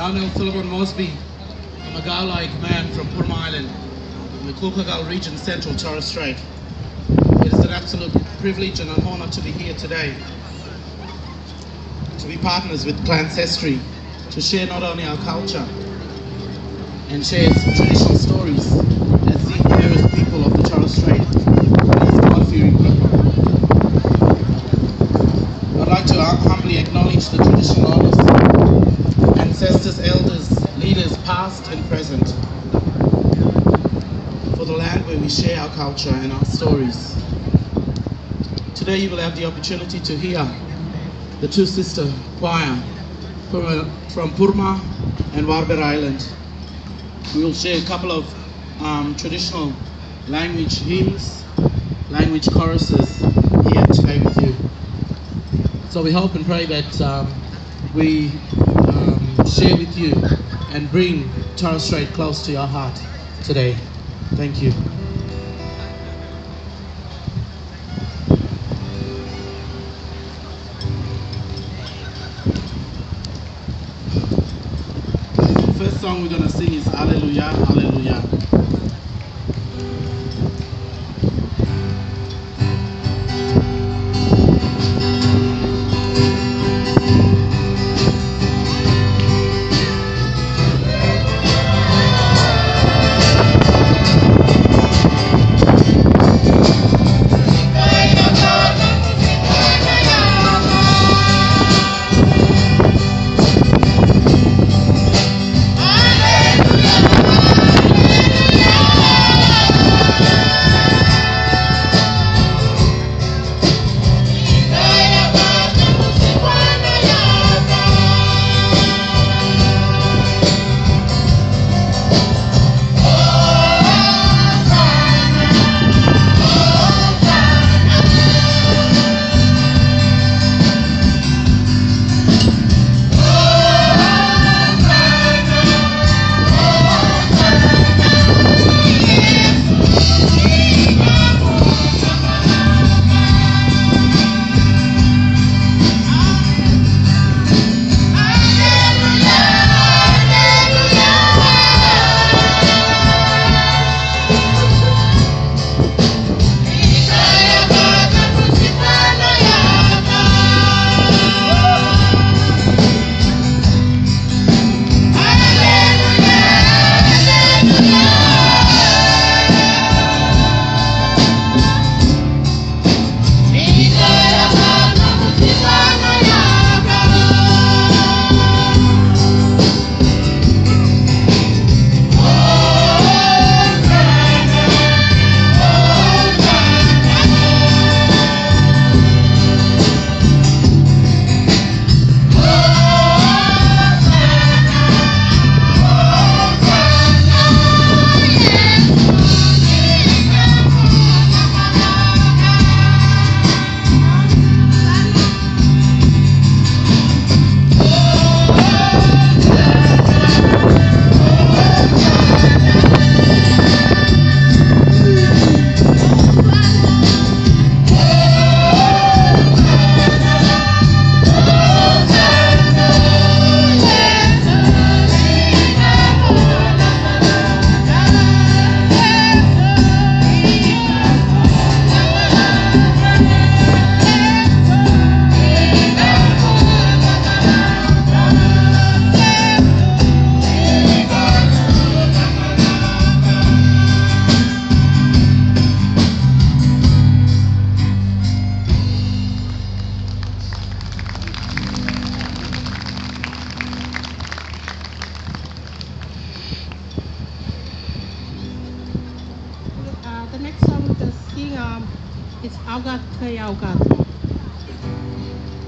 Daniel Philibert Mosby. I'm a Gaelic man from Poruma Island, in the Kulkalgal region, central Torres Strait. It is an absolute privilege and an honor to be here today, to be partners with Clancestry, to share not only our culture and share traditional stories as the various people of the Torres Strait as God-fearing people. I'd like to humbly acknowledge the traditional owners, ancestors, elders, leaders past and present, for the land where we share our culture and our stories. Today you will have the opportunity to hear the two sister choir from, from Poruma and Warraber Island. We will share a couple of um, traditional language hymns, language choruses here today with you. So we hope and pray that um, we um, share with you and bring Torres Strait close to your heart today. Thank you. Song we're gonna sing is Hallelujah, Hallelujah. Next song we're going to. sing